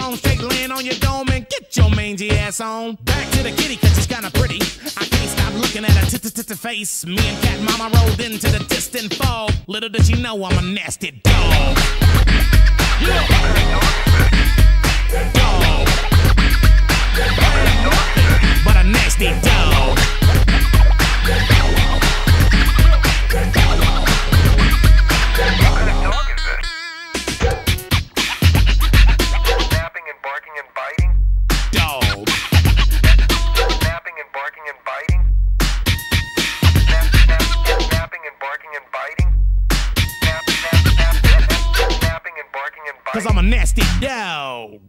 prone, straight laying on your dome and get your mangy ass on. Back to the kitty, cause she's kinda pretty. I can't stop looking at her t face. Me and Cat Mama rolled into the distant fog. Little did she know I'm a nasty dog. Dog. But a nasty dog. Barking and biting. Dog. Snapping and barking and biting. Snap, snap, snap, snapping and barking and biting. Snap, snap, snap, snap, snap, snapping and barking and biting. Cause I'm a nasty dog.